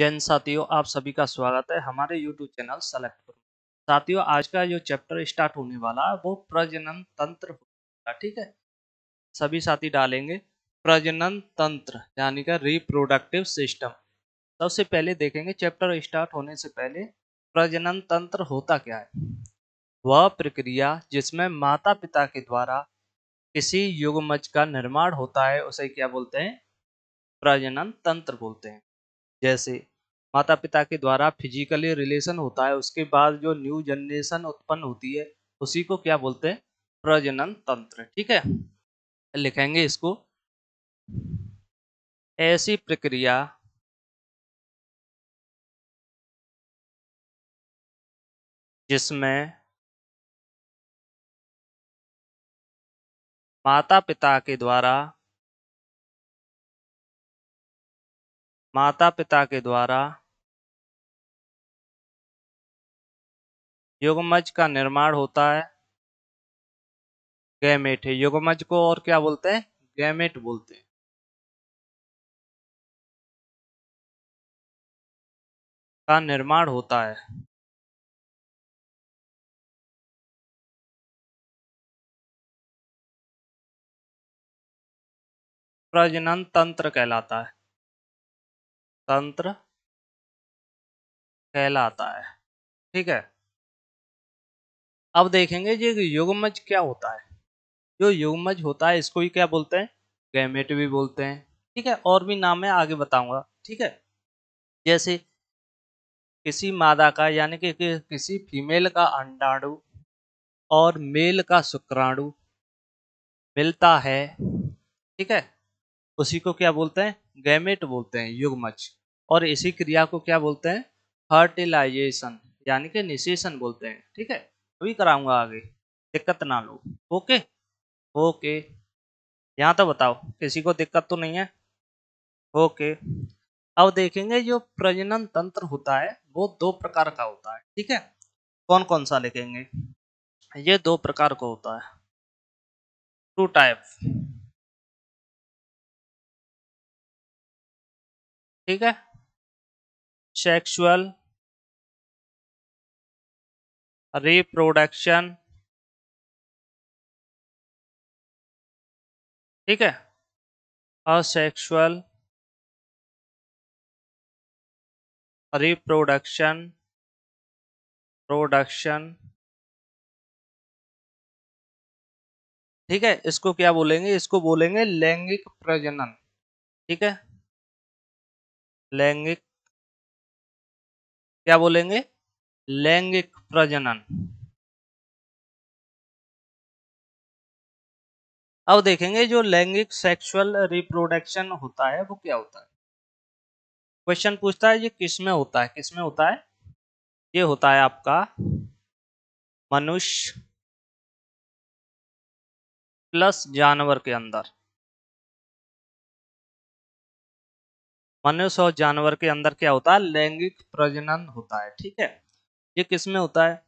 जैन साथियों आप सभी का स्वागत है हमारे YouTube चैनल सेलेक्ट पर साथियों, आज का जो चैप्टर स्टार्ट होने वाला है, वो प्रजनन तंत्र ठीक है? सभी साथी डालेंगे। प्रजनन तंत्र, यानी का रिप्रोडक्टिव सिस्टम सबसे पहले देखेंगे चैप्टर स्टार्ट होने से पहले प्रजनन तंत्र होता क्या है? वह प्रक्रिया जिसमें माता पिता के द्वारा किसी युगमज का निर्माण होता है, उसे क्या बोलते हैं? प्रजनन तंत्र बोलते हैं। जैसे माता पिता के द्वारा फिजिकली रिलेशन होता है, उसके बाद जो न्यू जनरेशन उत्पन्न होती है, उसी को क्या बोलते हैं? प्रजनन तंत्र, ठीक है? लिखेंगे इसको। ऐसी प्रक्रिया जिसमें माता पिता के द्वारा माता पिता के द्वारा युगमज का निर्माण होता है। गैमेट है। युगमज को और क्या बोलते हैं? गैमेट बोलते हैं। का निर्माण होता है। प्रजनन तंत्र कहलाता है। तंत्र कहलाता है, ठीक है? अब देखेंगे ये युगमज क्या होता है। जो युगमज होता है, इसको ही क्या बोलते हैं? गैमेट भी बोलते हैं, ठीक है? और भी नाम है, आगे बताऊँगा, ठीक है? जैसे किसी मादा का, यानी कि किसी फीमेल का अंडाणु और मेल का शुक्राणु मिलता है, ठीक है? उसी को क्या बोलते हैं? गैमेट बोलते हैं, युगमज। और इसी क्रिया को क्या बोलते हैं? फर्टिलाइजेशन यानी कि निशेषण बोलते हैं, ठीक है? अभी कराऊँगा आगे। दिक्कत ना लो। ओके ओके यहाँ तो बताओ, किसी को दिक्कत तो नहीं है? ओके अब देखेंगे जो प्रजनन तंत्र होता है, वो दो प्रकार का होता है, ठीक है? कौन कौन सा लिखेंगे? ये दो प्रकार का होता है। टू टाइप ठीक है? सेक्सुअल रिप्रोडक्शन ठीक है? असेक्सुअल रिप्रोडक्शन प्रोडक्शन ठीक है? इसको क्या बोलेंगे? इसको बोलेंगे लैंगिक प्रजनन। ठीक है? लैंगिक, क्या बोलेंगे? लैंगिक प्रजनन। अब देखेंगे जो लैंगिक सेक्सुअल रिप्रोडक्शन होता है, वो क्या होता है? क्वेश्चन पूछता है, ये किसमें होता है? किसमें होता है? ये होता है आपका मनुष्य प्लस जानवर के अंदर। मनुष्य और जानवर के अंदर क्या होता है? लैंगिक प्रजनन होता है, ठीक है? ये किसमें होता है?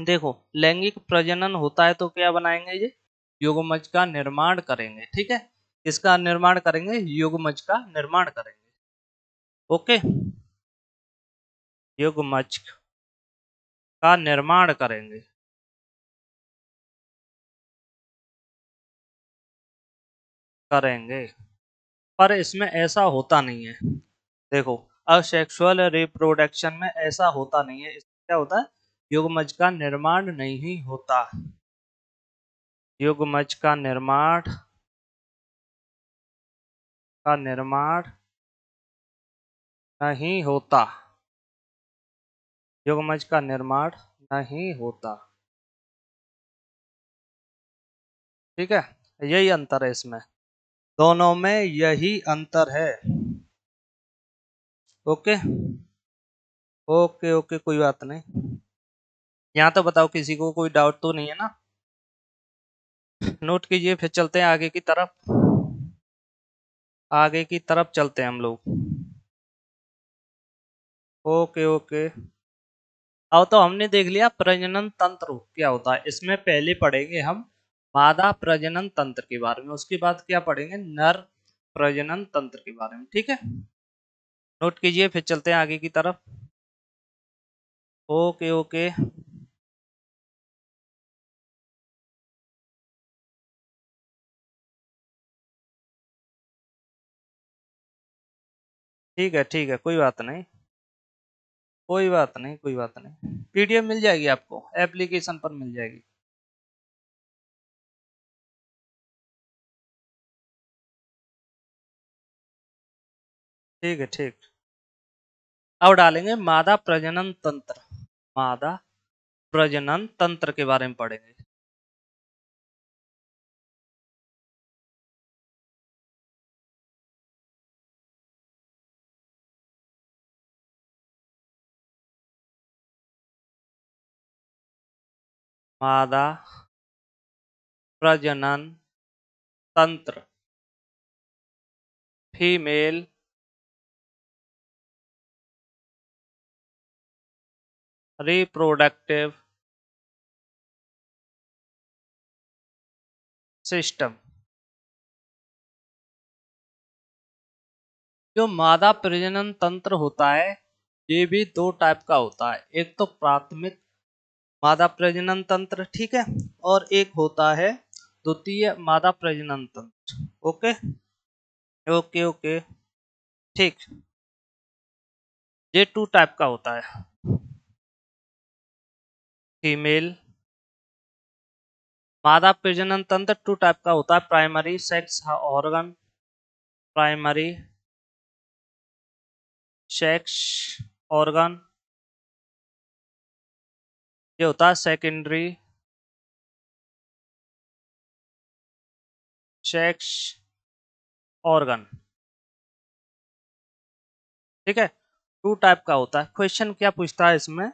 देखो, लैंगिक प्रजनन होता है तो क्या बनाएँगे ये? युगमज का निर्माण करेंगे, ठीक है? इसका निर्माण करेंगे? युगमज का निर्माण करेंगे। ओके? युगमज का निर्माण करेंगे। करेंगे। पर इसमें ऐसा होता नहीं है। देखो असेक्सुअल रिप्रोडक्शन में ऐसा होता नहीं है। इसमें क्या होता है? युगमज का निर्माण नहीं होता। युगमज का निर्माण का निर्माण नहीं होता। युगमज का निर्माण नहीं होता। ठीक है? यही अंतर है इसमें। दोनों में यही अंतर है। ओके? ओके ओके, कोई बात नहीं। यहाँ तो बताओ, किसी को कोई डाउट तो नहीं है ना? नोट कीजिए, फिर चलते हैं आगे की तरफ़। आगे की तरफ़ चलते हैं हम लोग। Okay okay. अब तो हमने देख लिया, प्रजनन तंत्र क्या होता है। इसमें पहले पढ़ेंगे हम। मादा प्रजनन तंत्र के बारे में। उसके बाद क्या पढ़ेंगे? नर प्रजनन तंत्र के बारे में, ठीक है? नोट कीजिए, फिर चलते हैं आगे की तरफ़। Okay okay. ठीक है ठीक है, कोई बात नहीं। कोई बात नहीं, कोई बात नहीं। पीडीएफ मिल जाएगी आपको, एप्लीकेशन पर मिल जाएगी। ठीक है, ठीक। अब डालेंगे मादा प्रजनन तंत्र। मादा प्रजनन तंत्र के बारे में पढ़ेंगे। मादा प्रजनन तंत्र। फीमेल रिप्रोडक्टिव सिस्टम जो मादा प्रजनन तंत्र होता है, ये भी दो टाइप का होता है। एक तो प्राथमिक मादा प्रजनन तंत्र, ठीक है? और एक होता है द्वितीय मादा प्रजनन तंत्र। ओके? Okay okay. ठीक। ये टू टाइप का होता है। फीमेल मादा प्रजनन तंत्र टू टाइप का होता है primary sex organ primary sex organ ये होता है सेकेंडरी सेक्स ऑर्गन ठीक है टू टाइप का होता है क्वेश्चन क्या पूछता है इसमें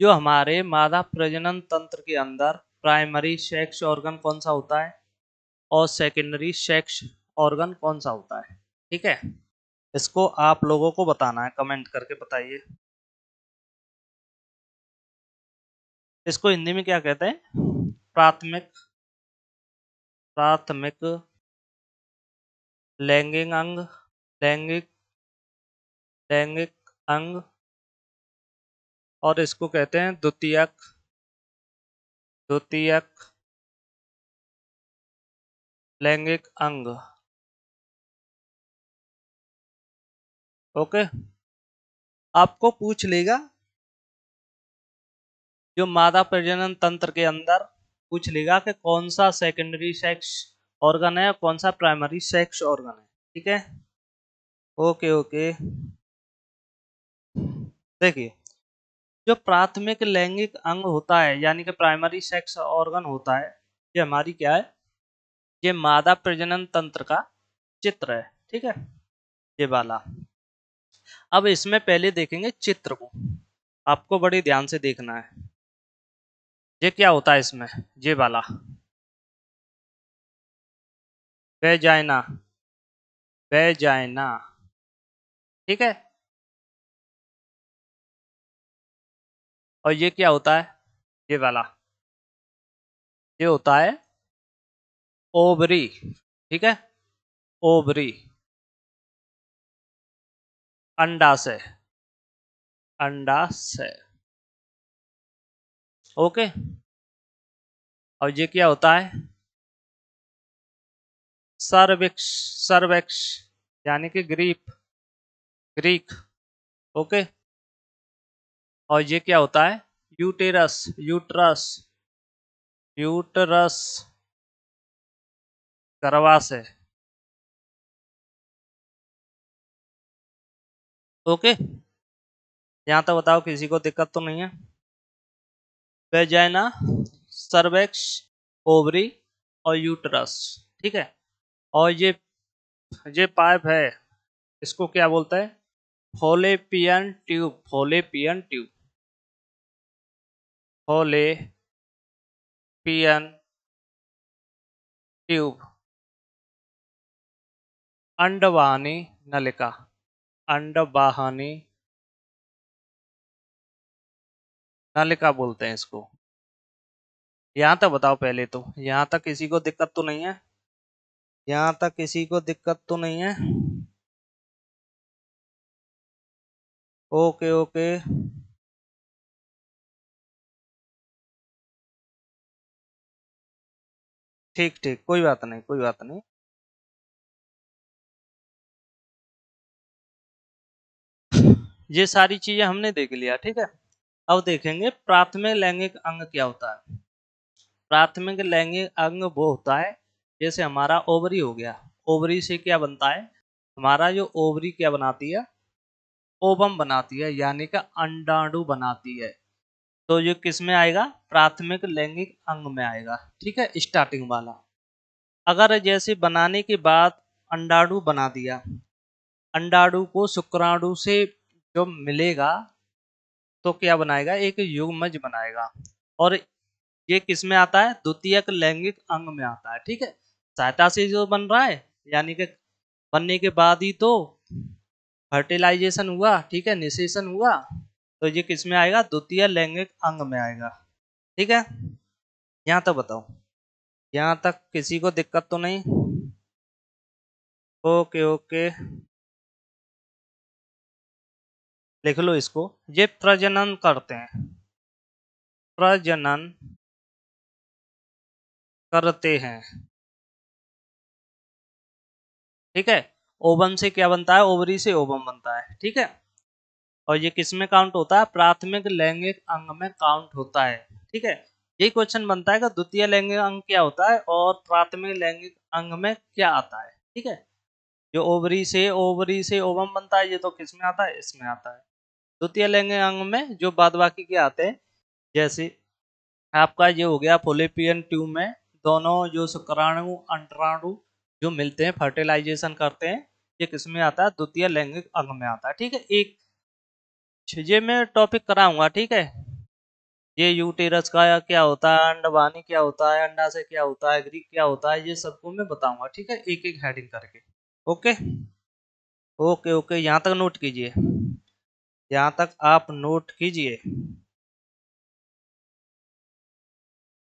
जो हमारे मादा प्रजनन तंत्र के अंदर प्राइमरी सेक्स ऑर्गन कौन सा होता है और सेकेंडरी सेक्स ऑर्गन कौन सा होता है? ठीक है? इसको आप लोगों को बताना है कमेंट करके बताइए। इसको हिंदी में क्या कहते हैं? प्राथमिक प्राथमिक लैंगिक अंग, लैंगिक लैंगिक अंग और इसको कहते हैं द्वितीयक। द्वितीयक लैंगिक अंग। ओके? आपको पूछ लेगा, जो मादा प्रजनन तंत्र के अंदर, पूछ लेगा कि कौन सा सेकेंडरी सेक्स ऑर्गन है और कौन सा प्राइमरी सेक्स ऑर्गन है। ठीक है? Okay okay. देखिए जो प्राथमिक लैंगिक अंग होता है, यानी कि प्राइमरी सेक्स ऑर्गन होता है, ये हमारी क्या है? ये मादा प्रजनन तंत्र का चित्र है, ठीक है? ये वाला। अब इसमें पहले देखेंगे चित्र को। आपको बड़ी ध्यान से देखना है। ये क्या होता है इसमें? ये वाला। वेजाइना वेजाइना ठीक है? और ये क्या होता है? ये वाला। ये होता है ओबरी ठीक है? ओबरी अंडा से। अंडा से। ओके। और ये क्या होता है? सर्विक्स सर्वेक्स यानी कि ग्रीप ग्रीक। ओके। और ये क्या होता है? यूटेरस यूट्रस यूटरस करवा ओके यहाँ तक बताओ, किसी को दिक्कत तो नहीं है? वेजाइना सर्वेक्स ओवरी और यूटरस ठीक है? और ये ये पाइप है, इसको क्या बोलते हैं? Fallopian tube fallopian tube fallopian, tube. अंडवाहनी नलिका अंडवाहनी नलिका बोलते हैं इसको। यहाँ तक बताओ पहले तो यहाँ तक किसी को दिक्कत तो नहीं है? यहाँ तक किसी को दिक्कत तो नहीं है? Okay okay. ठीक ठीक, कोई बात नहीं, कोई बात नहीं। ये सारी चीज़ें हमने देख लिया, ठीक है? अब देखेंगे प्राथमिक लैंगिक अंग क्या होता है। प्राथमिक लैंगिक अंग वो होता है, जैसे हमारा ओवरी हो गया। ओवरी से क्या बनता है? हमारा जो ओवरी क्या बनाती है? ओबम बनाती है, यानी कि अंडाणु बनाती है। तो ये किसमें आएगा? प्राथमिक लैंगिक अंग में आएगा। ठीक है? स्टार्टिंग वाला। अगर जैसे बनाने के बाद अंडाणु बना दिया, अंडाणु को शुक्राणु से जो मिलेगा तो क्या बनाएगा? एक युग्मज बनाएगा। और ये किसमें आता है? द्वितीयक लैंगिक अंग में आता है। ठीक है? सहायता से जो बन रहा है, यानी कि बनने के बाद ही तो फर्टिलाइजेशन हुआ, ठीक है? निषेचन हुआ। तो ये किसमें आएगा? द्वितीय लैंगिक अंग में आएगा। ठीक है? यहाँ तक बताओ। यहाँ तक किसी को दिक्कत तो नहीं? Okay okay. लिख लो इसको। ये प्रजनन करते हैं। प्रजनन करते हैं। ठीक है? ओबम से क्या बनता है? ओवरी से ओबम बनता है। ठीक है? और ये किसमें काउंट होता है? प्राथमिक लैंगिक अंग में काउंट होता है। ठीक है? यही क्वेश्चन बनता है कि द्वितीय लैंगिक अंग क्या होता है और प्राथमिक लैंगिक अंग में क्या आता है? ठीक है? जो ओवरी से ओवरी से ओवम बनता है, ये तो किसमें आता है? इसमें आता है। द्वितीय लैंगिक अंग में जो बाद बाकी के आते हैं, जैसे आपका ये हो गया फोलिपियन ट्यूब में दोनों जो शुक्राणु अंटराणु जो मिलते हैं फर्टिलाइजेशन करते हैं, ये किसमें आता है? द्वितीय लैंगिक अंग में आता है। ठीक है? एक ये मैं टॉपिक कराऊँगा, ठीक है? ये यूटेरस का क्या होता है अंडवानी क्या होता है, अंडा से क्या होता है, ग्रीक क्या होता है, ये सबको मैं बताऊँगा, ठीक है? एक एक हेडिंग करके, ओके? ओके ओके, यहाँ तक नोट कीजिए। यहाँ तक आप नोट कीजिए।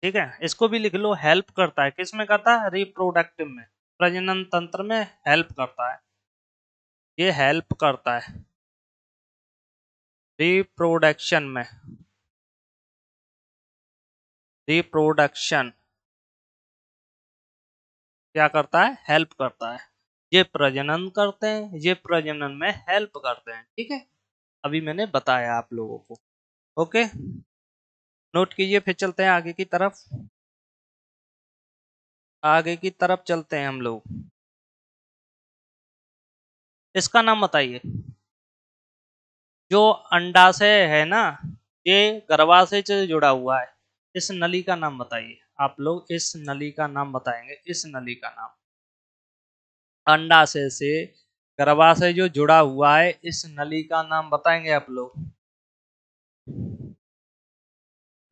ठीक है? इसको भी लिख लो हेल्प करता है। किसमें करता है? रिप्रोडक्टिव में। प्रजनन तंत्र में हेल्प करता है। ये हेल्प करता है। रिप्रोडक्शन में। रिप्रोडक्शन क्या करता है? हेल्प करता है। ये प्रजनन करते हैं, ये प्रजनन में हेल्प करते हैं, ठीक है? अभी मैंने बताया आप लोगों को। ओके? नोट कीजिए, फिर चलते हैं आगे की तरफ़। आगे की तरफ़ चलते हैं हम लोग। इसका नाम बताइए। जो अंडाशय है ना, ये गर्भाशय से जुड़ा हुआ है। इस नली का नाम बताइए। आप लोग इस नली का नाम बताएँगे। इस नली का नाम। अंडाशय से गर्भाशय जो जुड़ा हुआ है, इस नली का नाम बताएँगे आप लोग।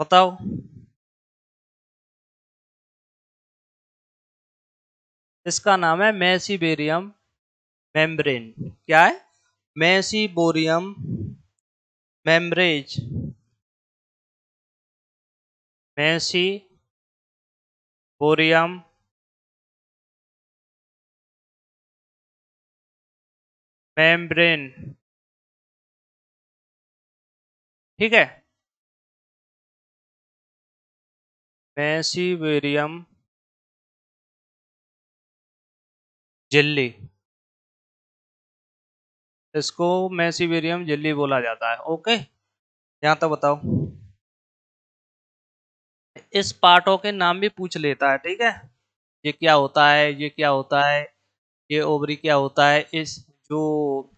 बताओ। इसका नाम है मैसीबेरियम मेम्ब्रेन। क्या है? मैसीबोरियम मेम्ब्रेज। मैसी बोरियम मेम्ब्रेन। ठीक है? मैसीबेरियम जिल्ली। इसको मैसीबेरियम जिल्ली बोला जाता है। ओके? यहाँ तक बताओ। इस पार्टों के नाम भी पूछ लेता है, ठीक है? ये क्या होता है, ये क्या होता है, ये ओवरी क्या होता है, इस जो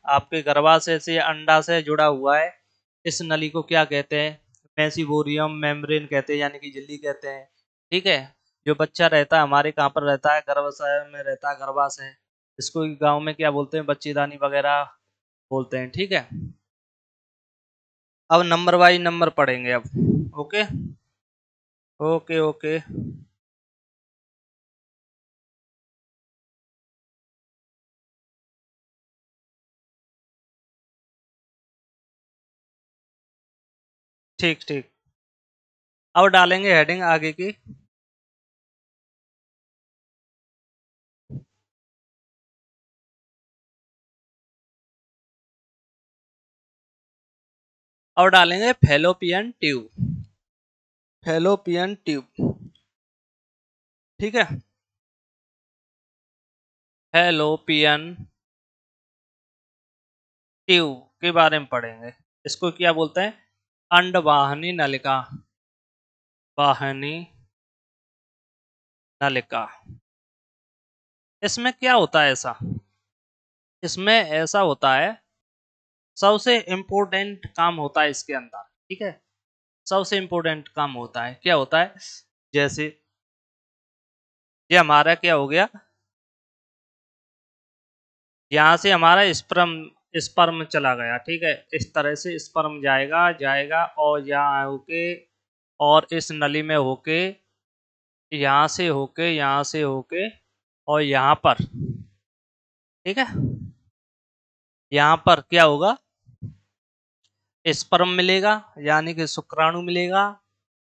आपके गर्भाशय से अंडा से जुड़ा हुआ है, इस नली को क्या कहते हैं? मैसीबोरियम मेम्ब्रेन कहते हैं, यानी कि झिल्ली कहते हैं, ठीक है? जो बच्चा रहता है, हमारे कहाँ पर रहता है? गर्भाशय में रहता है, गर्भाशय। इसको गाँव में क्या बोलते हैं? बच्चेदानी वगैरह। बोलते हैं, ठीक है? अब नंबर वाइज नंबर पढ़ेंगे अब, ओके? Okay okay. ठीक ठीक। अब डालेंगे हेडिंग आगे की। और डालेंगे फेलोपियन ट्यूब। Fallopian tube. ठीक है? फेलोपियन ट्यूब के बारे में पढ़ेंगे। इसको क्या बोलते हैं? अंडवाहनी नलिका। वाहनी नलिका। इसमें क्या होता है ऐसा? इसमें ऐसा होता है सबसे इम्पोर्टेंट काम होता है इसके अंदर, ठीक है? सबसे इम्पोर्टेंट काम होता है, क्या होता है? जैसे, ये हमारा क्या हो गया? यहाँ से हमारा स्पर्म स्पर्म चला गया, ठीक है? इस तरह से स्पर्म जाएगा जाएगा और यहाँ होके, और इस नली में होके, यहाँ से होके, यहाँ से होके और यहाँ पर, ठीक है? यहाँ पर क्या होगा? स्पर्म मिलेगा, यानी कि शुक्राणु मिलेगा,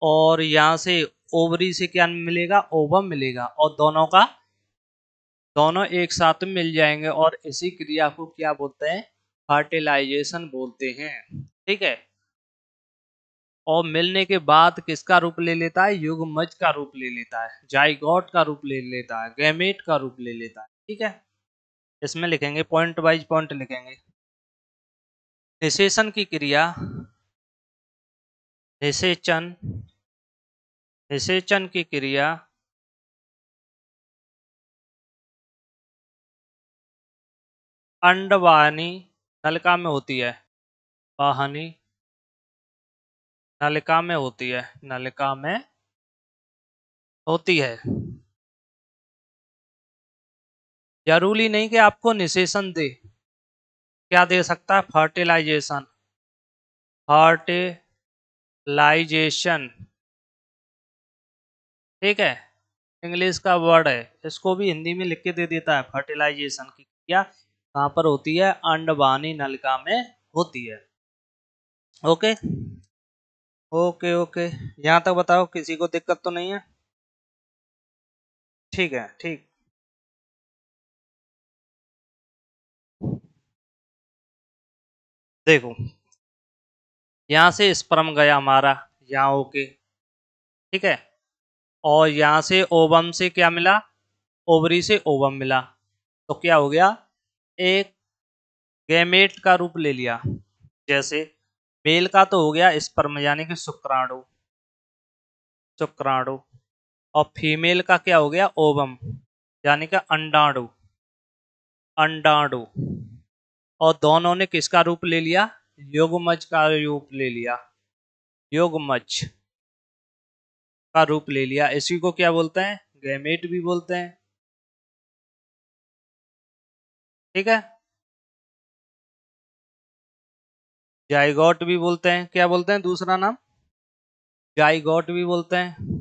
और यहाँ से ओवरी से क्या मिलेगा? ओवम मिलेगा, और दोनों का, दोनों एक साथ मिल जाएँगे, और इसी क्रिया को क्या बोलते हैं? फर्टिलाइजेशन बोलते हैं। ठीक है? और मिलने के बाद किसका रूप ले लेता है? युगमज का रूप ले लेता है, जाइगोट का रूप ले लेता है, गैमेट का रूप ले लेता है। ठीक है? इसमें लिखेंगे पॉइंट वाइज पॉइंट लिखेंगे। निषेचन की क्रिया। निषेचन। निषेचन की क्रिया। अंडवाहिनी नलिका में होती है। वाहनी नलिका में होती है। नलिका में होती है। ज़रूरी नहीं कि आपको निषेचन दे। क्या दे सकता है? फर्टिलाइजेशन। फर्टिलाइजेशन। ठीक है? इंग्लिश का वर्ड है। इसको भी हिंदी में लिख के दे देता है। फर्टिलाइजेशन की क्या कहाँ पर होती है? अंडवानी नलिका में होती है। ओके? Okay okay. यहाँ तक बताओ, किसी को दिक्कत तो नहीं है? ठीक है, ठीक। देखो। यहाँ से स्पर्म गया हमारा यहाँ ओके ठीक है? और यहाँ से ओवम से क्या मिला? ओवरी से ओवम मिला। तो क्या हो गया? एक गैमेट का रूप ले लिया। जैसे मेल का तो हो गया स्पर्म, यानी कि शुक्राणु। शुक्राणु। और फीमेल का क्या हो गया? ओवम, यानी कि अंडाणु। अंडाणु। और दोनों ने किसका रूप ले लिया? योगमज का रूप ले लिया। योगमज का रूप ले लिया। इसी को क्या बोलते हैं? गैमेट भी बोलते हैं। ठीक है? जाइगोट भी बोलते हैं। क्या बोलते हैं? दूसरा नाम? जाइगोट भी बोलते हैं।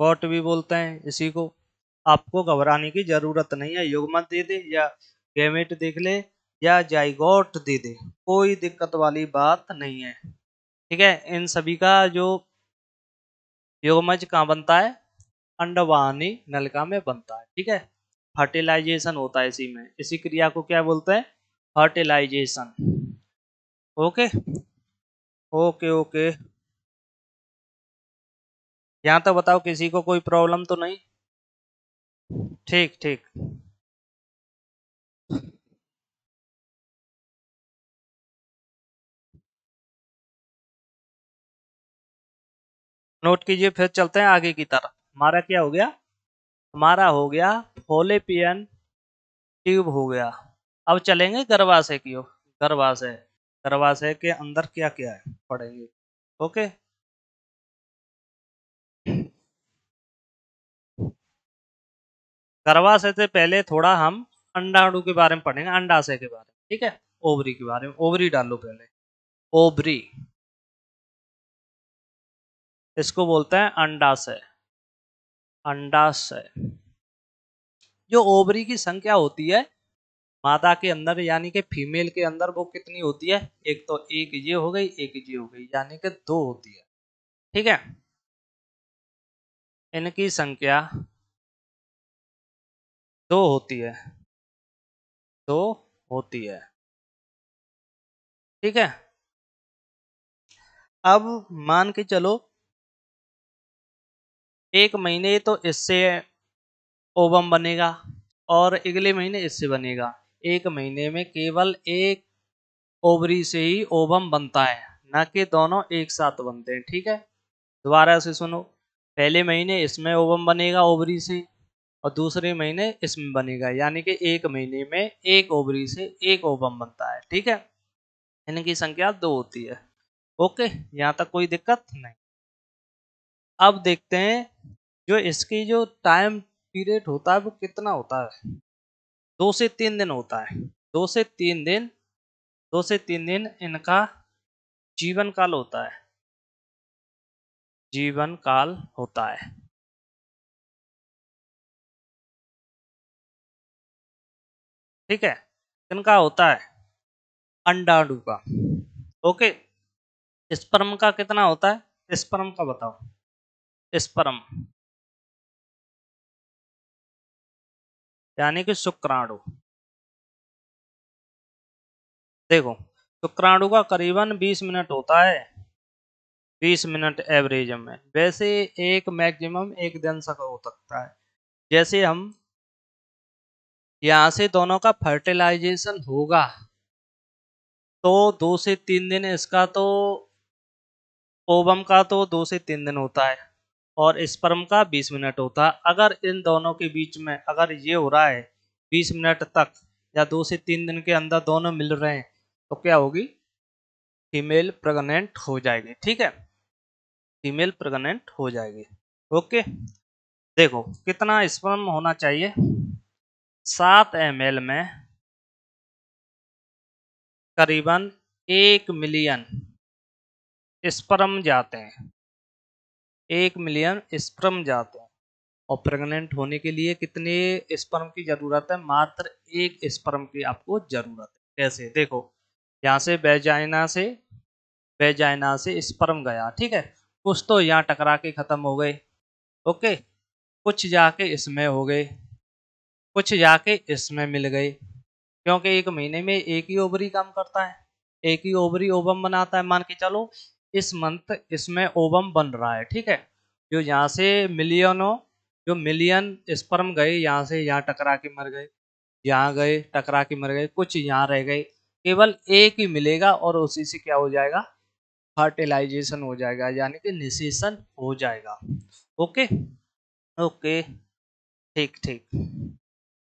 गॉट भी बोलते हैं। इसी को आपको घबराने की ज़रूरत नहीं है। युगमत दे दे या गैमेट देख ले या जाइगोट दे दे, कोई दिक्कत वाली बात नहीं है। ठीक है? इन सभी का जो युगमज कहाँ बनता है? अंडवानी नलका में बनता है। ठीक है? फर्टिलाइजेशन होता है इसी में। इसी क्रिया को क्या बोलते हैं? Fertilization okay? Okay okay. यहाँ तक बताओ, किसी को कोई प्रॉब्लम तो नहीं? ठीक ठीक। नोट कीजिए, फिर चलते हैं आगे की तरफ़। हमारा क्या हो गया? हमारा हो गया फोलेपियन ट्यूब हो गया। अब चलेंगे गर्भाशय की ओर। गर्भाशय। गर्भाशय के अंदर क्या क्या है? पढ़ेंगे। ओके? गर्भाशय से पहले थोड़ा हम अंडाणु के बारे में पढ़ेंगे अंडाशय के बारे में, ठीक है? ओवरी के बारे में, ओवरी डालो पहले। ओवरी। इसको बोलते हैं अंडाशय अंडाशय जो ओवरी की संख्या होती है मादा के अंदर यानी कि फीमेल के अंदर वो कितनी होती है? एक तो एक ये हो गई, एक ये हो गई, यानी कि दो होती है। ठीक है? इनकी संख्या दो होती है। दो होती है। ठीक है? अब मान के चलो, एक महीने तो इससे ओवम बनेगा और अगले महीने इससे बनेगा। एक महीने में केवल एक ओवरी से ही ओवम बनता है, ना कि दोनों एक साथ बनते हैं। ठीक है? दोबारा से सुनो, पहले महीने इसमें ओवम बनेगा ओवरी से और दूसरे महीने इसमें बनेगा, यानी कि एक महीने में एक ओवरी से एक ओवम बनता है, ठीक है? इनकी संख्या दो होती है। ओके, यहाँ तक कोई दिक्कत नहीं। अब देखते हैं जो इसकी जो टाइम पीरियड होता है वो कितना होता है। दो से तीन दिन होता है। दो से तीन दिन, दो से तीन दिन इनका जीवन काल होता है। जीवन काल होता है। ठीक है? इनका होता है अंडाणु का ओके? स्पर्म का कितना होता है? स्पर्म का बताओ। स्पर्म। यानी कि शुक्राणु। देखो, शुक्राणु का करीबन 20 मिनट होता है। 20 मिनट एवरेज में। वैसे एक मैक्सिमम एक दिन तक हो सकता है। जैसे हम यहाँ से दोनों का फर्टिलाइजेशन होगा। तो दो से तीन दिन इसका तो ओवम का तो दो से तीन दिन होता है और स्पर्म का बीस मिनट होता है। अगर इन दोनों के बीच में, अगर ये हो रहा है बीस मिनट तक या दो से तीन दिन के अंदर दोनों मिल रहे हैं तो क्या होगी? फीमेल प्रेग्नेंट हो जाएगी, ठीक है? फीमेल प्रेग्नेंट हो जाएगी, ओके? देखो, कितना स्पर्म होना चाहिए? सात एमएल में करीबन एक मिलियन स्पर्म जाते हैं। एक मिलियन स्पर्म जाते हैं। और प्रेग्नेंट होने के लिए कितने स्पर्म की ज़रूरत है? मात्र एक स्पर्म की आपको ज़रूरत है। कैसे? देखो, यहाँ से बेजाइना से बेजाइना से स्पर्म गया, ठीक है? कुछ तो यहाँ टकरा के खत्म हो गए, ओके? कुछ जाके इसमें हो गए। कुछ जाके इसमें मिल गए। क्योंकि एक महीने में एक ही ओवरी काम करता है, एक ही ओवरी ओवम बनाता है। मान के चलो, इस मंथ इसमें ओवम बन रहा है, ठीक है? जो यहाँ से मिलियनों, जो मिलियन स्पर्म गए, यहाँ से यहाँ टकरा के मर गए, यहाँ गए, टकरा के मर गए, कुछ यहाँ रह गए। केवल एक ही मिलेगा और उसी से क्या हो जाएगा? फर्टिलाइजेशन हो जाएगा, यानी कि निशेषण हो जाएगा। ओके? ओके। ठीक ठीक।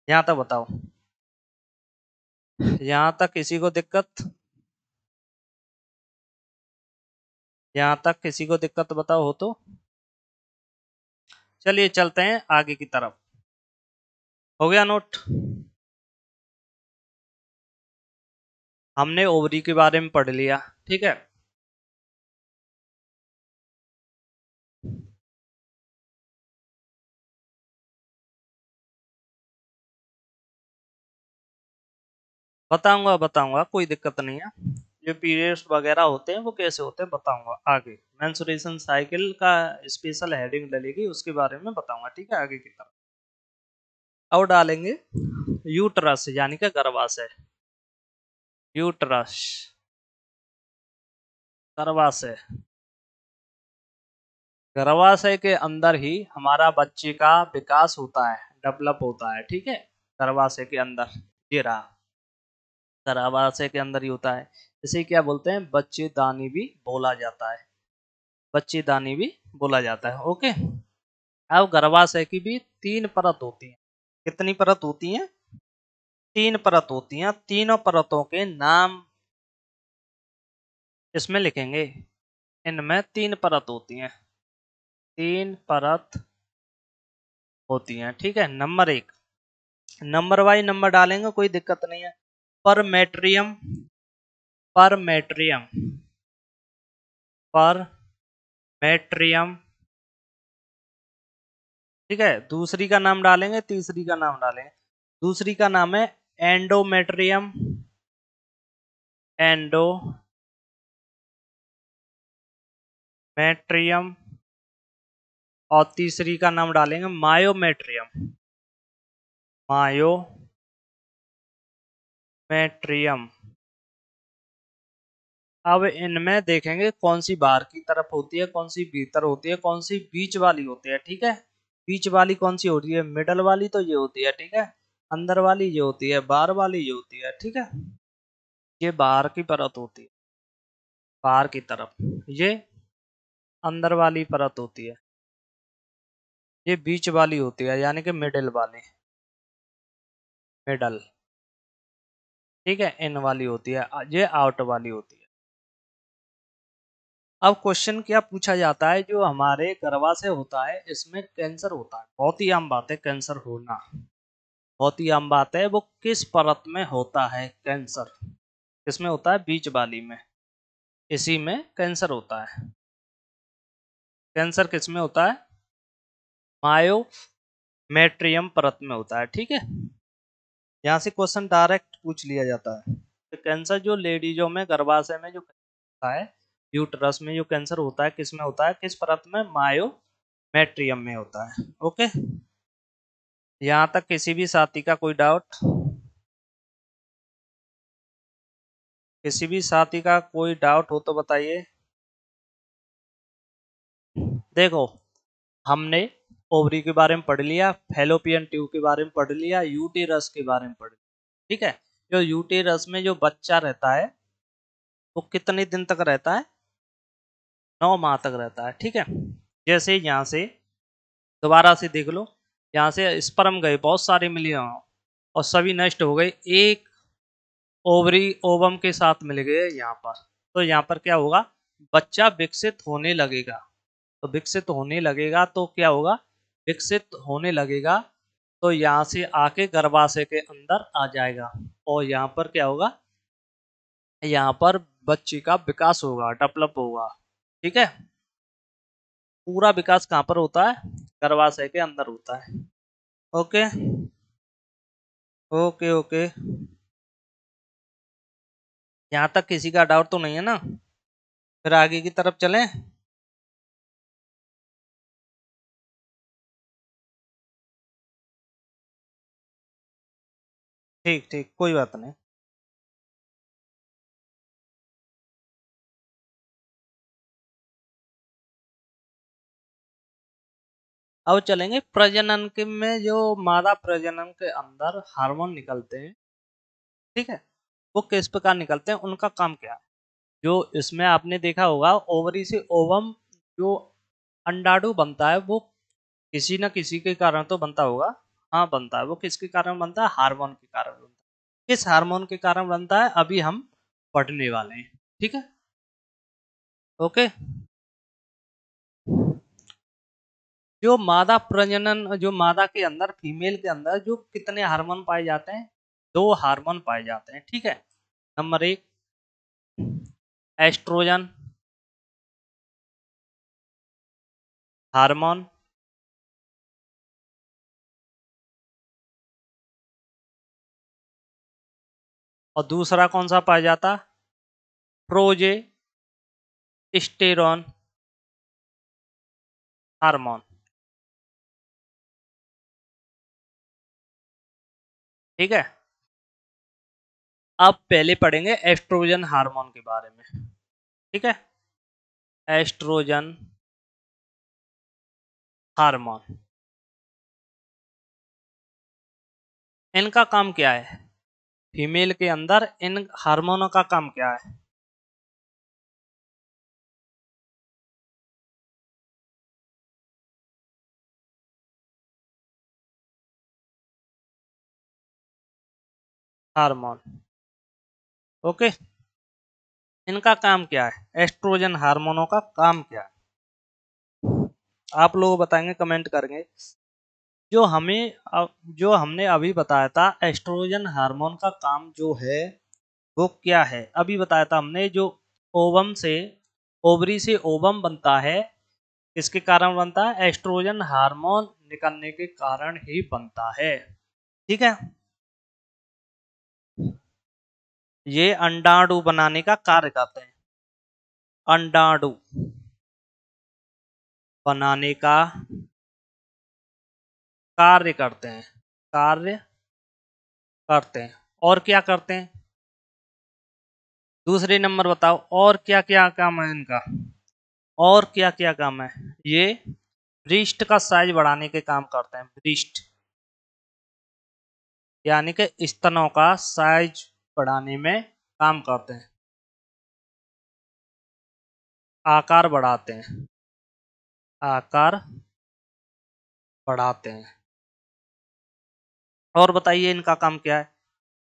यहाँ तक बताओ। यहाँ तक किसी को दिक्कत? यहाँ तक किसी को दिक्कत बताओ हो तो। चलिए चलते हैं आगे की तरफ़। हो गया नोट? हमने ओवरी के बारे में पढ़ लिया, ठीक है? बताऊँगा बताऊँगा, कोई दिक्कत नहीं है। जो पीरियड्स वगैरह होते हैं, वो कैसे होते हैं, बताऊँगा आगे। मैंसुरेशन साइकिल का स्पेशल हेडिंग डलेगी उसके बारे में बताऊँगा, ठीक है, आगे की तरफ़। और डालेंगे यूट्रस यानी कि गर्भाशय। यूट्रस गर्भाशय। गर्भाशय के अंदर ही हमारा बच्चे का विकास होता है डेवलप होता है, ठीक है? गर्भाशय के अंदर, ये रहा। गर्भाशय के अंदर ही होता है। इसे क्या बोलते हैं? बच्चे दानी भी बोला जाता है। बच्चे दानी भी बोला जाता है। ओके? अब गर्भाशय की भी तीन परत होती है। कितनी परत होती हैं? तीन परत होती हैं। तीनों परतों के नाम इसमें लिखेंगे। इनमें तीन परत होती हैं। तीन परत होती हैं। ठीक है? नंबर एक। नंबर वाइज नंबर डालेंगे, कोई दिक्कत नहीं है। पर मेट्रियम पर मेट्रियम पर मेट्रियम ठीक है, दूसरी का नाम डालेंगे, तीसरी का नाम डालेंगे। दूसरी का नाम है एंडोमेट्रियम एंडो मेट्रियम और तीसरी का नाम डालेंगे मायोमेट्रियम। मायो मेट्रियम। अब इनमें देखेंगे कौन सी बाहर की तरफ़ होती है, कौन सी भीतर होती है, कौन सी बीच वाली होती है, ठीक है? बीच वाली कौन सी होती है? मिडल वाली तो ये होती है, ठीक है? अंदर वाली ये होती है, बाहर वाली ये होती है, ठीक है? ये बाहर की परत होती है, बाहर की तरफ़। ये अंदर वाली परत होती है, ये बीच वाली होती है, यानी कि मिडिल वाली। मिडल। ठीक है इन वाली होती है ये आउट वाली होती है। अब क्वेश्चन क्या पूछा जाता है, जो हमारे गरबा से होता है, इसमें कैंसर होता है। बहुत ही आम बात है कैंसर होना। बहुत ही आम बात है, वो किस परत में होता है कैंसर किसमें होता है? बीच वाली में। इसी में कैंसर होता है। कैंसर किसमें होता है? मायो मेट्रियम परत में होता है, ठीक है? यहाँ से क्वेश्चन डायरेक्ट पूछ लिया जाता है। तो कैंसर जो लेडीजों में, गर्भाशय में जो होता है यूटरस में जो कैंसर होता है, किसमें होता है? किस परत में? मायो मेट्रियम में होता है। ओके यहाँ तक किसी भी साथी का कोई डाउट किसी भी साथी का कोई डाउट हो तो बताइए। देखो, हमने ओवरी के बारे में पढ़ लिया, फेलोपियन ट्यूब के बारे में पढ़ लिया यूटेरस के बारे में पढ़ लिया। ठीक है? जो यूटेरस में जो बच्चा रहता है, वो कितने दिन तक रहता है? नौ माह तक रहता है। ठीक है? जैसे यहाँ से, दोबारा से देख लो, यहाँ से स्पर्म गए, बहुत सारे मिले और सभी नष्ट हो गए। एक ओवरी ओवम के साथ मिल गए यहाँ पर। तो यहाँ पर क्या होगा? बच्चा विकसित होने लगेगा। तो विकसित होने लगेगा तो क्या होगा? विकसित होने लगेगा तो यहाँ से आके गर्भाशय के अंदर आ जाएगा। और यहाँ पर क्या होगा? यहाँ पर बच्चे का विकास होगा, डेवलप होगा, ठीक है? पूरा विकास कहाँ पर होता है? गर्भाशय के अंदर होता है। ओके? Okay okay. यहाँ तक किसी का डाउट तो नहीं है ना? फिर आगे की तरफ़ चलें। ठीक ठीक, कोई बात नहीं। अब चलेंगे प्रजनन के में जो मादा प्रजनन के अंदर हार्मोन निकलते हैं, ठीक है? वो किस प्रकार निकलते हैं, उनका काम क्या है? जो इसमें आपने देखा होगा, ओवरी से ओवम जो अंडाडु बनता है, वो किसी न किसी के कारण तो बनता होगा हाँ बनता है। वो किसके कारण बनता है? हार्मोन के कारण बनता है। किस हार्मोन के कारण बनता है? अभी हम पढ़ने वाले हैं। ठीक है? ओके? जो मादा प्रजनन, जो मादा के अंदर, फीमेल के अंदर जो कितने हार्मोन पाए जाते हैं? दो हार्मोन पाए जाते हैं। ठीक है? नंबर एक, एस्ट्रोजन। हार्मोन। और दूसरा कौन सा पाया जाता? Progesterone hormone. ठीक है? अब पहले पढ़ेंगे एस्ट्रोजन हार्मोन के बारे में। ठीक है? Estrogen hormone. इनका काम क्या है? फीमेल के अंदर इन हार्मोनों का काम क्या है? हार्मोन। ओके? इनका काम क्या है? एस्ट्रोजन हार्मोनों का काम क्या है? आप लोग बताएँगे, कमेंट करेंगे। जो हमें जो हमने अभी बताया था एस्ट्रोजन हार्मोन का काम जो है, वो क्या है? अभी बताया था हमने जो ओवम से ओवरी से ओवम बनता है इसके कारण बनता है? एस्ट्रोजन हार्मोन निकलने के कारण ही बनता है। ठीक है? ये अंडाणु बनाने का कार्य करते हैं। अंडाणु बनाने का कार्य करते हैं। कार्य करते हैं। और क्या करते हैं? दूसरे नंबर बताओ। और क्या क्या काम है इनका? और क्या क्या काम है? ये ब्रिस्ट का साइज़ बढ़ाने के काम करते हैं। ब्रिस्ट यानी कि स्तनों का साइज़ बढ़ाने में काम करते हैं। आकार बढ़ाते हैं। आकार बढ़ाते हैं। और बताइए इनका काम क्या है?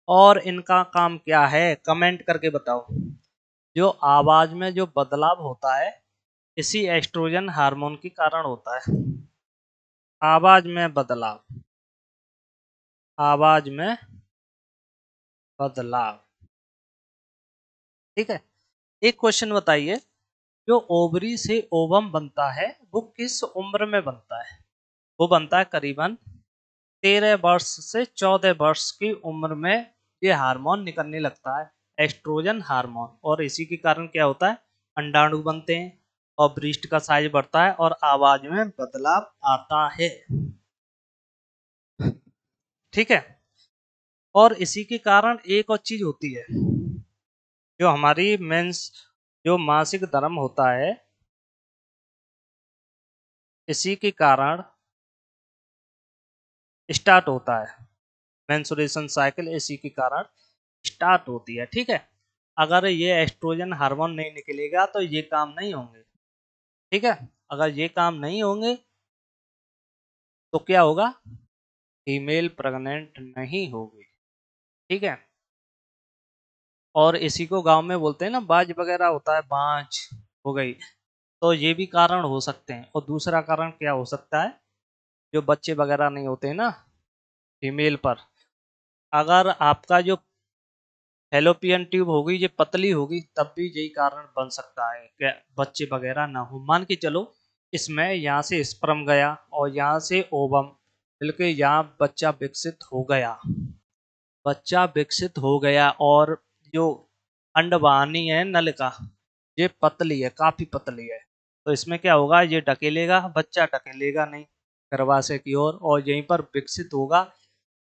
और इनका काम क्या है? कमेंट करके बताओ। जो आवाज़ में जो बदलाव होता है, इसी एस्ट्रोजन हार्मोन के कारण होता है। आवाज़ में बदलाव। आवाज़ में बदलाव। ठीक है? एक क्वेश्चन बताइए। जो ओवरी से ओवम बनता है, वो किस उम्र में बनता है? वो बनता है करीबन तेरह वर्ष से चौदह वर्ष की उम्र में ये हार्मोन निकलने लगता है, एस्ट्रोजन हार्मोन। और इसी के कारण क्या होता है? अंडाणु बनते हैं और ब्रिस्ट का साइज़ बढ़ता है और आवाज़ में बदलाव आता है। ठीक है? और इसी के कारण एक और चीज़ होती है, जो हमारी मेंस जो मासिक धर्म होता है, इसी के कारण स्टार्ट होता है। मैंसुरेशन साइकिल इसी के कारण स्टार्ट होती है, ठीक है? अगर ये एस्ट्रोजन हार्मोन नहीं निकलेगा तो ये काम नहीं होंगे, ठीक है? अगर ये काम नहीं होंगे तो क्या होगा? फीमेल प्रेग्नेंट नहीं होगी, ठीक है? और इसी को गाँव में बोलते हैं ना, बाज वगैरह होता है, बाज हो गई तो ये भी कारण हो सकते हैं। और दूसरा कारण क्या हो सकता है? जो बच्चे वगैरह नहीं होते ना फीमेल पर, अगर आपका जो हेलोपियन ट्यूब होगी ये पतली होगी, तब भी यही कारण बन सकता है कि बच्चे वगैरह ना हो। मान के चलो, इसमें यहाँ से स्प्रम गया और यहाँ से ओवम बल्कि यहाँ बच्चा विकसित हो गया। बच्चा विकसित हो गया और जो अंडवानी है नल का, ये पतली है, काफ़ी पतली है। तो इसमें क्या होगा? ये ढकेलेगा, बच्चा ढकेलेगा नहीं। गर्भाशय की ओर और, और यहीं पर विकसित होगा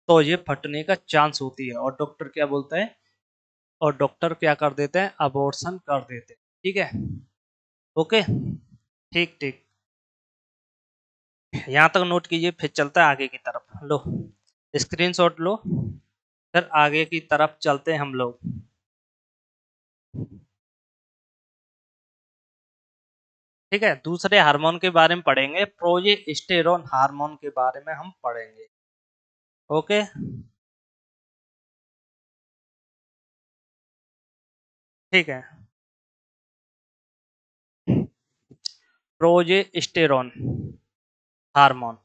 तो ये फटने का चांस होती है। और डॉक्टर क्या बोलते हैं? और डॉक्टर क्या कर देते हैं? अबॉर्शन कर देते हैं। ठीक है? ओके ठीक ठीक। यहाँ तक नोट कीजिए फिर चलता है आगे की तरफ़। लो स्क्रीनशॉट लो। फिर आगे की तरफ़ चलते हैं हम लोग। ठीक है? दूसरे हार्मोन के बारे में पढ़ेंगे प्रोजेस्टेरोन हार्मोन के बारे में हम पढ़ेंगे। ओके? ठीक है। Progesterone hormone.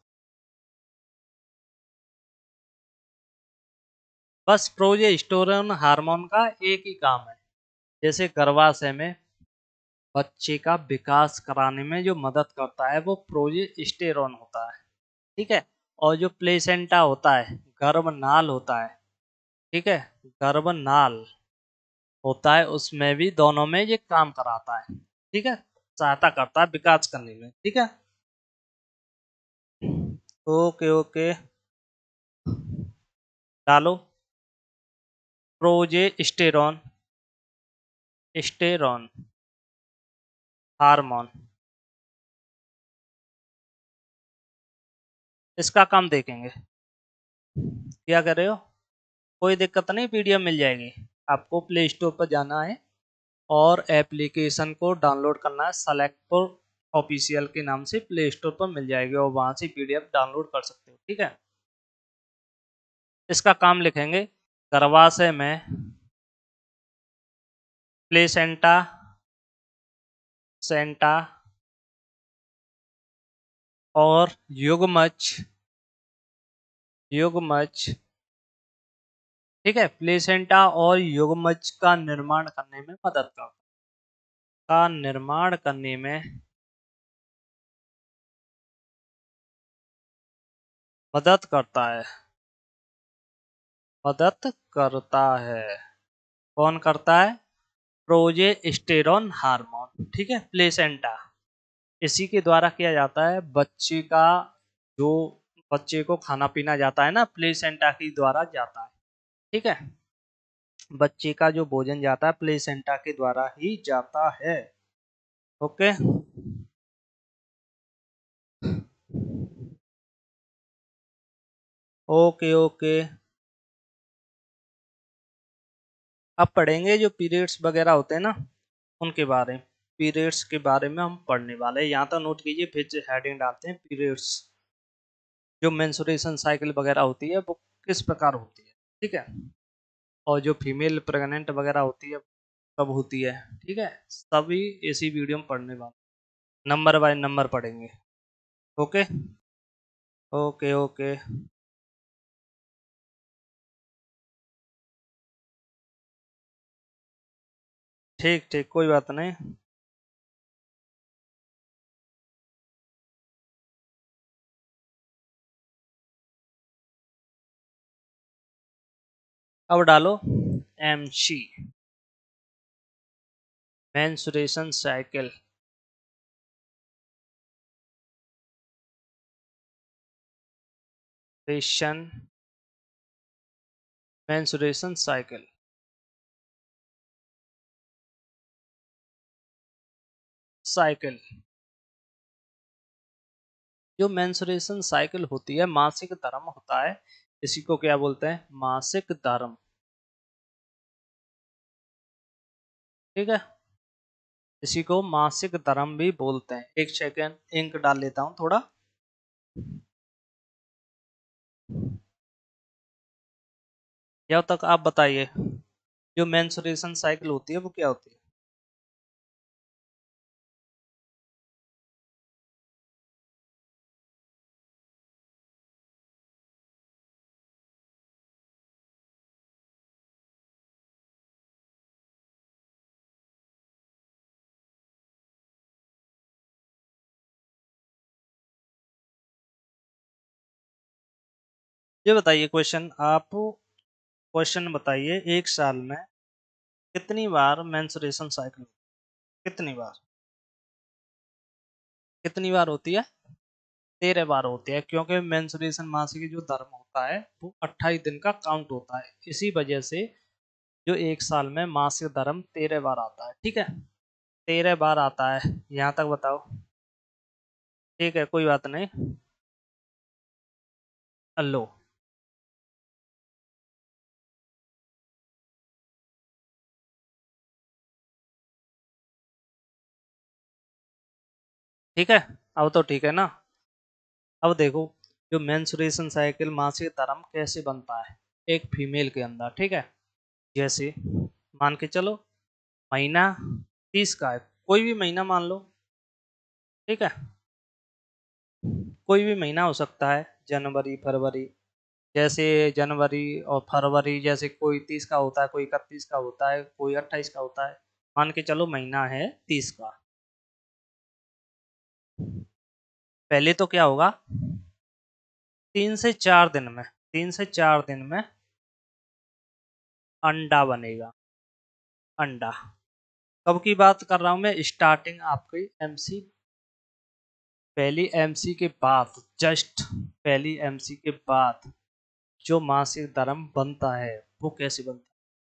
बस प्रोजेस्टेरोन हार्मोन का एक ही काम है। जैसे गर्भाशय में बच्चे का विकास कराने में जो मदद करता है, वो प्रोजेस्टेरोन होता है। ठीक है? और जो प्लेसेंटा होता है, गर्भनाल होता है, ठीक है? गर्भनाल होता है, उसमें भी दोनों में ये काम कराता है। ठीक है? सहायता करता है विकास करने में। ठीक है? Okay okay. डालो। प्रोजे स्टेरॉन स्टेरॉन। हार्मोन। इसका काम देखेंगे। क्या कर रहे हो? कोई दिक्कत नहीं, पीडीएफ मिल जाएगी। आपको प्ले स्टोर पर जाना है और एप्लीकेशन को डाउनलोड करना है। सेलेक्टपुर ऑफिशियल के नाम से प्ले स्टोर पर मिल जाएगी और वहाँ से पीडीएफ डाउनलोड कर सकते हो, ठीक है? इसका काम लिखेंगे। गर्भाशय में। प्लेसेंटा सेंटा और युगमच युगमच ठीक है, प्लेसेंटा और युगमच का निर्माण करने में मदद करता का निर्माण करने में मदद करता है। मदद करता है। कौन करता है? प्रोजेस्टेरोन हार्मोन, ठीक है? प्लेसेंटा। इसी के द्वारा किया जाता है, बच्चे का जो बच्चे को खाना पीना जाता है ना, प्लेसेंटा के द्वारा जाता है, ठीक है? बच्चे का जो भोजन जाता है, प्लेसेंटा के द्वारा ही जाता है, ओके? Okay okay. अब पढ़ेंगे जो पीरियड्स वगैरह होते हैं ना, उनके बारे में पीरियड्स के बारे में हम पढ़ने वाले हैं। यहाँ तक नोट कीजिए, फिर हेडिंग डालते हैं पीरियड्स जो मेंसुरेशन साइकिल वगैरह होती है, वो किस प्रकार होती है, ठीक है? और जो फीमेल प्रेग्नेंट वगैरह होती है, कब होती है, ठीक है? सभी इसी वीडियो में पढ़ने वाले नंबर बाय नंबर पढ़ेंगे। ओके ओके ओके ठीक ठीक कोई बात नहीं। अब डालो M C menstruation cycle menstruation cycle cycle जो मेंसुरेशन साइकिल होती है, मासिक धर्म होता है, इसी को क्या बोलते हैं? मासिक धर्म। ठीक है? इसी को मासिक धर्म भी बोलते हैं। एक सेकेंड इंक डाल लेता हूँ थोड़ा। जब तक आप बताइए, जो मेंसुरेशन साइकिल होती है, वो क्या होती है? ये बताइए क्वेश्चन आप क्वेश्चन बताइए, एक साल में कितनी बार मेंसुरेशन साइकिल कितनी बार? कितनी बार होती है? तेरह बार होती है, क्योंकि मेंसुरेशन मासिक जो धर्म होता है, वो अट्ठाईस दिन का काउंट होता है। इसी वजह से जो एक साल में मासिक धर्म तेरह बार आता है, ठीक है? तेरह बार आता है, यहाँ तक बताओ। ठीक है, कोई बात नहीं। अल्लो ठीक है? अब तो ठीक है ना? अब देखो, जो मेंसुरेशन साइकिल मासिक धर्म कैसे बनता है? एक फीमेल के अंदर, ठीक है? जैसे, मान के चलो, महीना तीस का है, कोई भी महीना मान लो, ठीक है? कोई भी महीना हो सकता है, जनवरी, फरवरी, जैसे जनवरी और फरवरी, जैसे कोई तीस का होता है, कोई इकतीस का होता है, कोई अट्ठाईस का होता है, मान के चलो महीना है तीस का। पहले तो क्या होगा? तीन से चार दिन में, तीन से चार दिन में अंडा बनेगा। अंडा। कब की बात कर रहा हूँ मैं? स्टार्टिंग आपकी एमसी पहली एमसी के बाद जस्ट पहली एमसी के बाद जो मासिक धर्म बनता है, वो कैसे बनता है?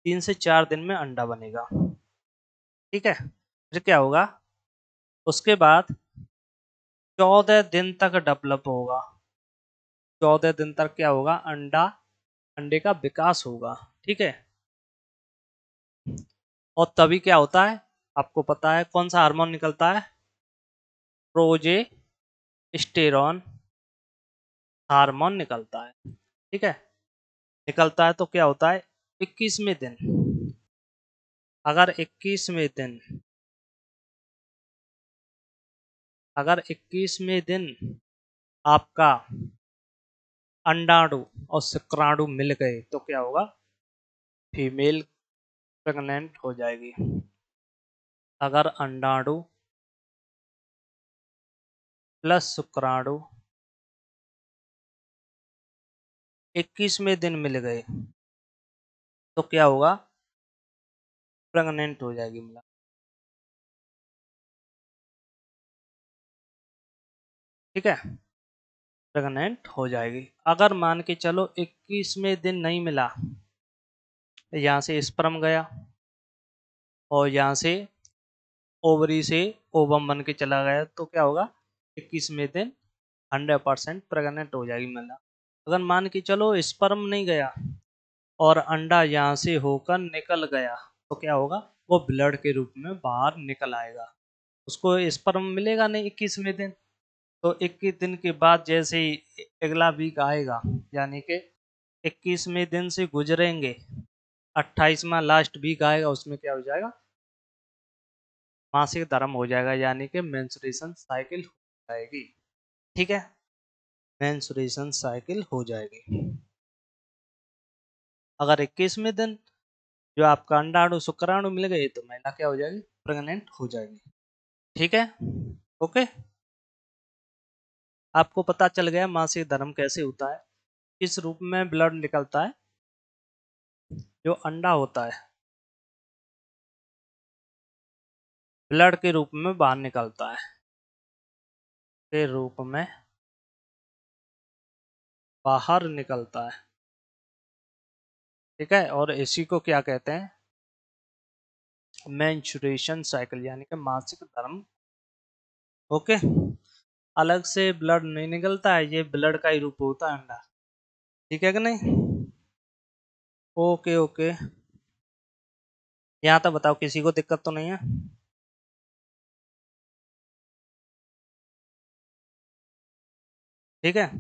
तीन से चार दिन में अंडा बनेगा। ठीक है? फिर क्या होगा? उसके बाद चौदह दिन तक डेवलप होगा। चौदह दिन तक क्या होगा? अंडा, अंडे का विकास होगा, ठीक है? और तभी क्या होता है? आपको पता है कौन सा हार्मोन निकलता है? प्रोजे स्टेरॉन हार्मोन निकलता है, ठीक है? निकलता है तो क्या होता है? इक्कीसवें दिन। अगर इक्कीसवें दिन अगर इक्कीसवें दिन आपका अंडाणु और शुक्राणु मिल गए तो क्या होगा? फीमेल प्रेग्नेंट हो जाएगी। अगर अंडाणु प्लस शुक्राणु इक्कीसवें दिन मिल गए तो क्या होगा? प्रेग्नेंट हो जाएगी मतलब। ठीक है? प्रेग्नेंट हो जाएगी। अगर मान के चलो इक्कीसवें दिन नहीं मिला, यहाँ से स्पर्म गया और यहाँ से ओवरी से ओवम बन के चला गया तो क्या होगा? इक्कीसवें दिन हंड्रेड परसेंट प्रेगनेंट हो जाएगी महिला अगर मान के चलो स्पर्म नहीं गया और अंडा यहाँ से होकर निकल गया तो क्या होगा? वो ब्लड के रूप में बाहर निकल आएगा। उसको स्पर्म मिलेगा नहीं इक्कीसवें दिन? तो इक्कीस दिन के बाद जैसे ही अगला वीक आएगा, यानी कि इक्कीसवें दिन से गुजरेंगे, अट्ठाईसवा लास्ट वीक आएगा, उसमें क्या हो जाएगा? मासिक धर्म हो जाएगा, यानी कि मेंसुरेशन साइकिल हो जाएगी। ठीक है? मेंसुरेशन साइकिल हो जाएगी। अगर इक्कीसवें दिन जो आपका अंडाणु, शुक्राणु मिल गए तो महिला क्या हो जाएगी? प्रेग्नेंट हो जाएगी। ठीक है? ओके आपको पता चल गया मासिक धर्म कैसे होता है, किस रूप में ब्लड निकलता है, जो अंडा होता है। ब्लड के रूप में बाहर निकलता है। के रूप में बाहर निकलता है। ठीक है, और इसी को क्या कहते हैं? मैंचुरेशन साइकिल यानी कि मासिक धर्म। ओके? अलग से ब्लड नहीं निकलता है, ये ब्लड का ही रूप होता है अंडा। ठीक है कि नहीं? Okay okay. यहाँ तक बताओ, किसी को दिक्कत तो नहीं है? ठीक है?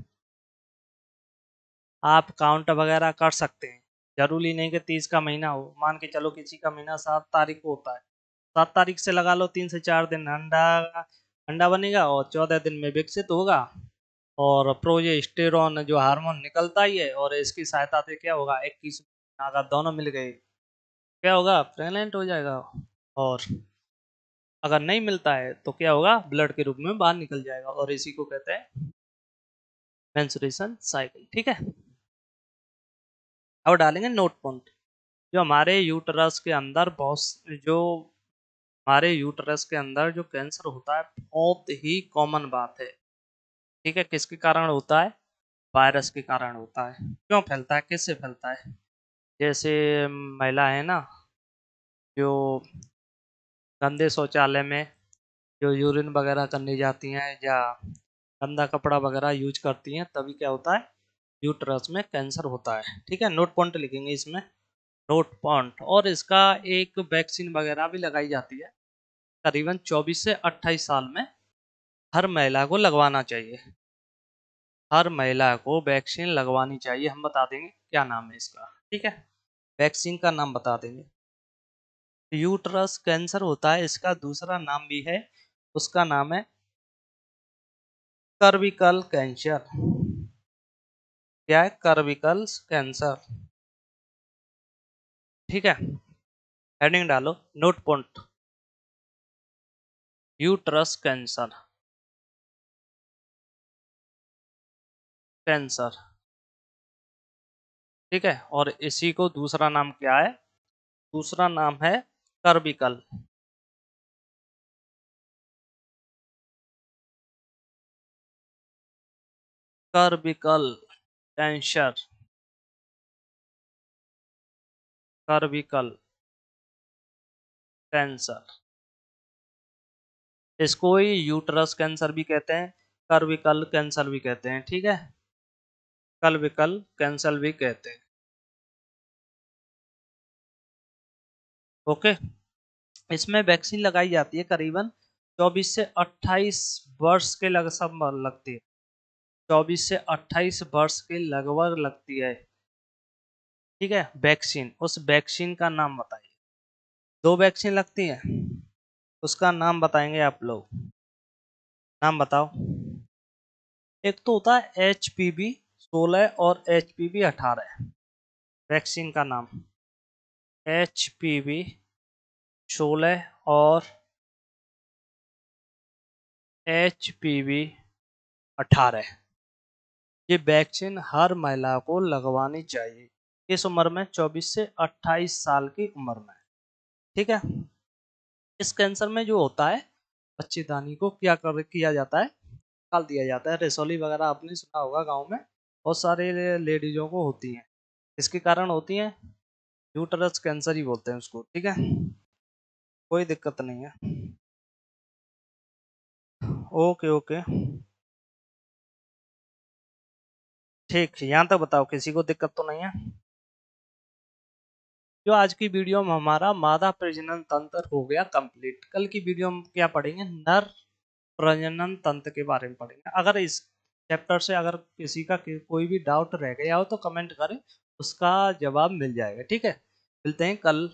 आप काउंट वगैरह कर सकते हैं। ज़रूरी नहीं कि तीस का महीना हो। मान के चलो किसी का महीना सात तारीख को होता है। सात तारीख से लगा लो, तीन से चार दिन। अंडा अंडा बनेगा और चौदह दिन में विकसित होगा। और प्रोजेस्टेरॉन जो हार्मोन निकलता ही है और इसकी सहायता से क्या होगा? इक्कीस अगर दोनों मिल गए। क्या होगा? प्रेगनेंट हो जाएगा। और अगर नहीं मिलता है तो क्या होगा? ब्लड के रूप में बाहर निकल जाएगा और इसी को कहते हैं मेंसुरेशन साइकिल ठीक है? अब डालेंगे नोट पॉइंट जो हमारे यूटरस के अंदर बहुत जो हमारे यूटरस के अंदर जो कैंसर होता है, बहुत ही कॉमन बात है। ठीक है, किसके कारण होता है? वायरस के कारण होता है। क्यों? फैलता है, किससे फैलता है? जैसे महिला है ना, जो गंदे शौचालय में जो यूरिन वगैरह करने जाती हैं या गंदा कपड़ा वगैरह यूज़ करती हैं, तभी क्या होता है? यूट्रस में कैंसर होता है। ठीक है, नोट पॉइंट लिखेंगे इसमें। नोट पॉइंट, और इसका एक वैक्सीन वगैरह भी लगाई जाती है। करीबन 24 से 28 साल में हर महिला को लगवाना चाहिए। हर महिला को वैक्सीन लगवानी चाहिए। हम बता देंगे क्या नाम है इसका, ठीक है? वैक्सीन का नाम बता देंगे। यूट्रस कैंसर होता है, इसका दूसरा नाम भी है, उसका नाम है कर्विकल कैंसर। क्या है? Cervical cancer. ठीक है? हेडिंग डालो note point uterus cancer cancer ठीक है? और इसी को दूसरा नाम क्या है? दूसरा नाम है कर्बिकल कर्बिकल कैंसर कर्बिकल कैंसर इसको ही यूटरस कैंसर भी कहते हैं कर्विकल कैंसर भी कहते हैं, ठीक है? कलविकल कैंसर भी कहते हैं। ओके इसमें वैक्सीन लगाई जाती है करीबन 24 से 28 वर्ष के लग लगती है। 24 से 28 वर्ष के लगभग लगती है। ठीक है वैक्सीन उस वैक्सीन का नाम बताइए। दो वैक्सीन लगती है, उसका नाम बताएँगे आप लोग। नाम बताओ। एक तो होता है एच पी बी सोलह और एच पी बी अठारह वैक्सीन का नाम। एच पी बी सोलह और एच पी बी अठारह। ये वैक्सीन हर महिला को लगवानी चाहिए। किस उम्र में? 24 से 28 साल की उम्र में। ठीक है? इस कैंसर में जो होता है बच्चेदानी को क्या कर, किया जाता है? निकाल दिया जाता है। रेसोली वगैरह आपने सुना होगा गाँव में, बहुत सारे लेडीजों को होती हैं। इसके कारण होती हैं, यूटरस कैंसर ही बोलते हैं उसको। ठीक है? कोई दिक्कत नहीं है। Okay okay. ठीक, यहाँ तक बताओ, किसी को दिक्कत तो नहीं है? जो आज की वीडियो में हमारा मादा प्रजनन तंत्र हो गया कंप्लीट कल की वीडियो में क्या पढ़ेंगे? नर प्रजनन तंत्र के बारे में पढ़ेंगे। अगर इस चैप्टर से अगर किसी का कोई भी डाउट रह गया हो तो कमेंट करें, उसका जवाब मिल जाएगा। ठीक है? मिलते हैं कल।